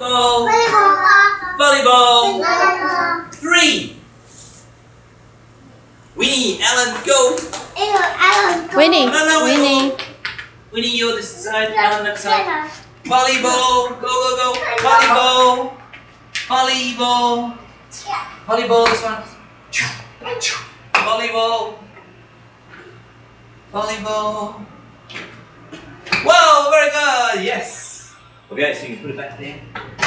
Ball. Volleyball. Three. Winnie, Alan, go. Winnie, No, no, Winnie. Winnie, you're this side, Alan that side. Volleyball. Go, go, go. Volleyball. Volleyball. Volleyball, this one. Volleyball. Volleyball. Whoa, very good. Yes. Okay, so you can put it back there.